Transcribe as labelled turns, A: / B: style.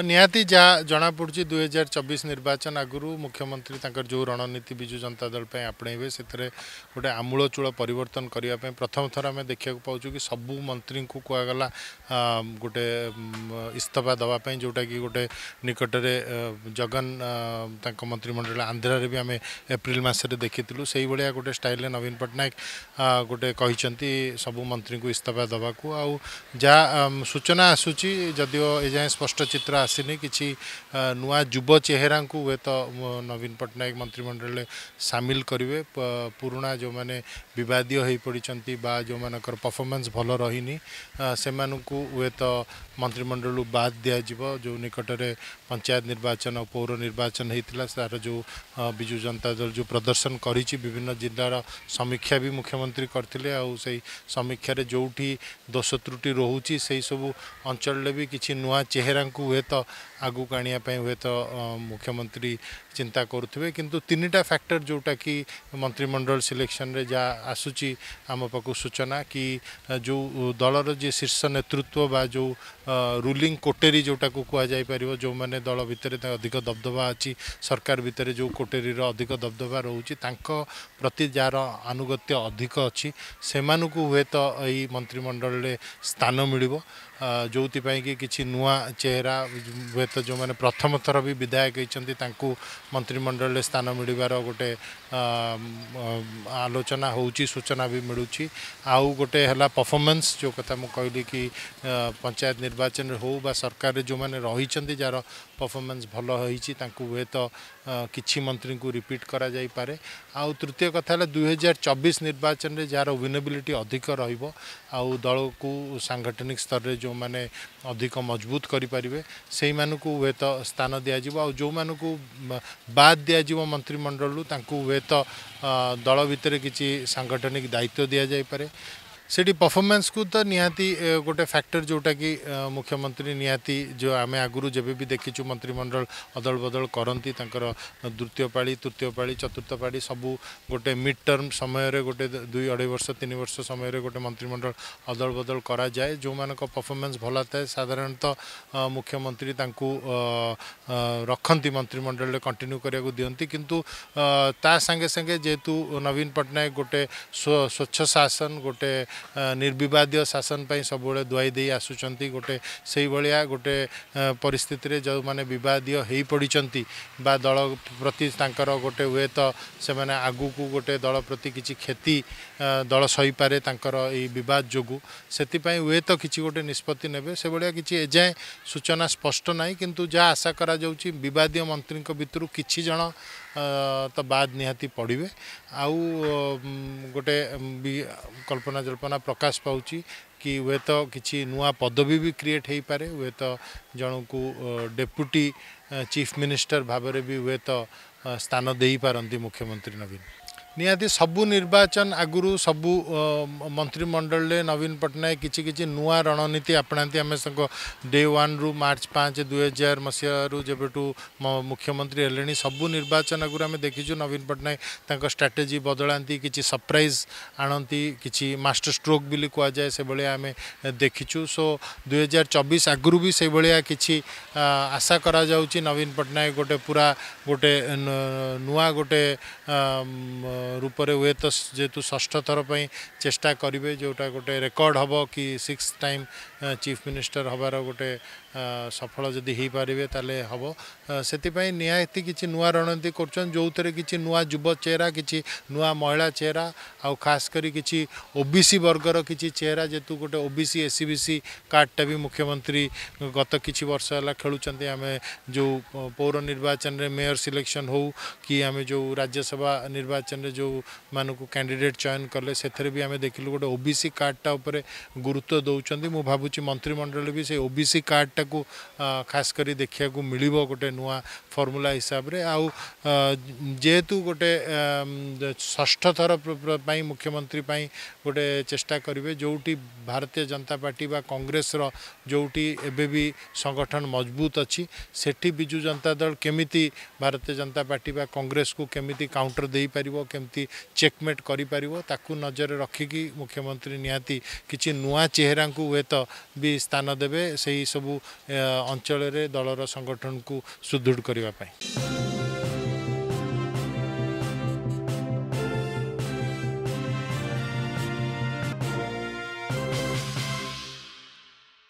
A: हाँ, निहाती जहाँ जनापड़ी दुई हजार चबीश निर्वाचन आगु मुख्यमंत्री तक जो रणनीति विजु जनता दल आपणे से गोटे आमूलचूल पर प्रथम थर आम देखा पाच कि सबू मंत्री को कहगला गोटे इस्तफा देवाई जोटा कि गोटे निकटने जगन मंत्रिमंडल आंध्रे भी आम एप्रिल मसरे देखी से गोटे स्टाइल नवीन पट्टनायक गोटे कही सबू मंत्री को इस्तफा देवा को आ सूचना आसूँ जदिव एजाए स्पष्ट चित्र आ ଆସିନି କିଛି ନୂଆ ଯୁବ ଚେହେରାଙ୍କୁ ହୁଏତ ନବୀନ ପଟ୍ଟନାୟକ ମନ୍ତ୍ରିମଣ୍ଡଳରେ ସାମିଲ କରିବେ ପୁରୁଣା ଯେଉଁମାନେ बदय हो पड़ती जो मान परफर्मान्स भल रही से हे तो मंत्रिमंडल बाद दिजाव जो निकटने पंचायत निर्वाचन पौर निर्वाचन होता है तार जो विजु जनता दल जो प्रदर्शन कर समीक्षा भी मुख्यमंत्री करते समीक्षा जो भी दोष त्रुटि रोचे से सबू अंचल भी किसी नुआ चेहेरा हे तो आगक आई हे तो मुख्यमंत्री चिंता करुवे कि फैक्टर जोटा कि मंत्रिमंडल सिलेक्शन जहाँ ଆସୁଛି ଆମ ପାଖକୁ ସୂଚନା କି ଯେଉଁ ଦଳର ଯିଏ ଶୀର୍ଷ ନେତୃତ୍ୱ ବା ଯେଉଁ ରୁଲିଂ କୋଟେରୀ ଯେଉଁଟାକୁ କୁହାଯାଇପାରିବ ଯେଉଁମାନେ ଦଳ ଭିତରେ ଅଧିକ ଦବଦବା ଅଛି ସରକାର ଭିତରେ ଯେଉଁ କୋଟେରୀର ଅଧିକ ଦବଦବା ରହୁଛି ତାଙ୍କ ପ୍ରତି ଯାହାର ଆନୁଗତ୍ୟ ଅଧିକ ଅଛି ସେମାନଙ୍କୁ ହୁଏତ ଏହି ମନ୍ତ୍ରିମଣ୍ଡଳରେ ସ୍ଥାନ ମିଳିବ जो कि किसी नुआ चेहरा हे तो जो मैंने प्रथम थर भी विधायक होती मंत्रिमंडल स्थान मिलवर गोटे आलोचना होचना भी मिलूँ आउ गोटे है परफॉर्मेंस जो कथा मुझे कहली कि पंचायत निर्वाचन हो सरकार जो मैंने रही जार परफॉर्मेंस भल हो हे तो किसी मंत्री को रिपीट कर पारे आउ तृतीय कथा दुई हजार चबीश निर्वाचन में जार विनेबिलिटी अधिक रु दल को सांगठनिक स्तर में जो ଯେଉଁମାନେ ଅଧିକ ମଜବୁତ କରିପାରିବେ ସେଇମାନଙ୍କୁ ହୁଏତ ସ୍ଥାନ ଦିଆଯିବ ଆଉ ଯେଉଁମାନଙ୍କୁ ବାଦ୍ ଦିଆଯିବ ମନ୍ତ୍ରିମଣ୍ଡଳରୁ ତାଙ୍କୁ ହୁଏତ ଦଳ ଭିତରେ କିଛି ସାଂଗଠନିକ ଦାୟିତ୍ୱ ଦିଆଯାଇପାରେ सीट परफॉर्मेंस को तो निहाती गोटे फैक्टर जोटा कि मुख्यमंत्री निहाती जो आम आगु जब भी देखी मंत्रिमंडल अदल बदल करती द्वितीय पाड़ी तृतीय पाड़ी चतुर्थ पाड़ी सब गोटे मिड टर्म समय गोटे दुई अढ़ाई वर्ष तीन वर्ष समय गोटे मंत्रिमंडल अदल बदल कर जो मान मफमेन्स भल थाए साधारण तो मुख्यमंत्री रखती मंत्रिमंडल कंटिन्यू करने दिखती कितु ता संगे जेहेतु नवीन पट्टनायक गोटे स्वच्छ शासन गोटे ନିର୍ବିବାଦୀୟ ଶାସନ ପାଇଁ ସବୁବେଳେ ଦୁଆଇ ଦେଇ ଆସୁଛନ୍ତି ଗୋଟେ ସେଇଭଳିଆ ଗୋଟେ ପରିସ୍ଥିତିରେ ଯେଉଁମାନେ ବିବାଦୀୟ ହୋଇପଡ଼ିଛନ୍ତି ବା ଦଳ ପ୍ରତି ତାଙ୍କର ଗୋଟେ ହୁଏତ ସେମାନେ ଆଗକୁ ଗୋଟେ ଦଳ ପ୍ରତି କିଛି କ୍ଷତି ଦଳ ସହିପାରେ ତାଙ୍କର ଏଇ ବିବାଦ ଯୋଗୁଁ ସେଥିପାଇଁ ହୁଏତ କିଛି ଗୋଟେ ନିଷ୍ପତ୍ତି ନେବେ ସେଭଳିଆ କିଛି ଏଯାଏଁ ସୂଚନା ସ୍ପଷ୍ଟ ନାହିଁ କିନ୍ତୁ ଯାହା ଆଶା କରାଯାଉଛି ବିବାଦୀୟ ମନ୍ତ୍ରୀଙ୍କ ଭିତରୁ କିଛି ଜଣ ତ ବାଦ୍ ନିହାତି ପଡ଼ିବେ ଆଉ ଗୋଟେ ବି କଳ୍ପନା ଜଳ୍ପନା ପ୍ରକାଶ ପାଉଛି କି ହୁଏତ କିଛି ନୂଆ ପଦବୀ ବି କ୍ରିଏଟ୍ ହେଇପାରେ ହୁଏତ ଜଣଙ୍କୁ ଡେପୁଟି ଚିଫ୍ ମିନିଷ୍ଟର ଭାବରେ ବି ହୁଏତ ସ୍ଥାନ ଦେଇପାରନ୍ତି ମୁଖ୍ୟମନ୍ତ୍ରୀ ନବୀନ निहाति सबू निर्वाचन आगु सबू मंत्रिमंडल नवीन पट्टनायक कि नुआ रणनीति आपणाती आम डे वन रु मार्च पाँच दुई हजार जब मुख्यमंत्री हेले सबू निर्वाचन आगु आम देखीचु नवीन पट्टनायक स्ट्राटेजी बदला किसी सरप्राइज आणती किसी मास्टर स्ट्रोक भी कहा आम देखीचु सो दुई हजार चबीश आगु भी से भाया कि आशा करवीन पट्टनायक गोटे पूरा गोटे नुआ गोटे रूप से हुए तो जेहेतु ष्ठ थरपाई चेष्टा करेंगे जोटा गोटे रेकर्ड हम कि सिक्स टाइम चीफ मिनिस्टर हबार गोटे सफल जदि हो पारे तेल हम से कि नुआ रणनीति कर जो थे कि नुआ जुव चेहरा कि नुआ महिला चेहरा आउ खास किसी ओबीसी वर्गर किसी चेहरा जेहतु गोटे ओबीसी एस सी सी कार्डटा भी मुख्यमंत्री गत किसी वर्ष है खेलुंट आम जो पौर निर्वाचन में मेयर सिलेक्शन हो कि आम जो राज्यसभा निर्वाचन जो मानक कैंडिडेट चयन कले से भी आम देखल गोटे ओ बी सी कार्डटा गुरुत्व दौरान मुझे भावुँ मंत्रिमंडल भी से ओ बी सी कार्डटा को खास कर देखा मिल गोटे नुआ ଫର୍ମୁଲା ହିସାବରେ ଆଉ ଯେହେତୁ ଗୋଟେ ଷଷ୍ଠ ଥର ପାଇଁ ମୁଖ୍ୟମନ୍ତ୍ରୀ ପାଇଁ ଗୋଟେ ଚେଷ୍ଟା କରିବେ ଯେଉଁଠି ଭାରତୀୟ ଜନତା ପାର୍ଟି ବା କଂଗ୍ରେସର ଯେଉଁଠି ଏବେ ବି ସଂଗଠନ ମଜବୁତ ଅଛି ସେଠି ବିଜୁ ଜନତା ଦଳ କେମିତି ଭାରତୀୟ ଜନତା ପାର୍ଟି ବା କଂଗ୍ରେସକୁ କେମିତି କାଉଣ୍ଟର ଦେଇପାରିବ କେମିତି ଚେକମେଟ୍ କରିପାରିବ ତାକୁ ନଜରରେ ରଖିକି ମୁଖ୍ୟମନ୍ତ୍ରୀ ନିହାତି କିଛି ନୂଆ ଚେହେରାଙ୍କୁ ହୁଏତ ବି ସ୍ଥାନ ଦେବେ ସେହି ସବୁ ଅଞ୍ଚଳରେ ଦଳର ସଂଗଠନକୁ ସୁଦୃଢ଼ କରିବେ Obrigado, pai.